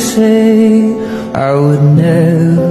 say I would never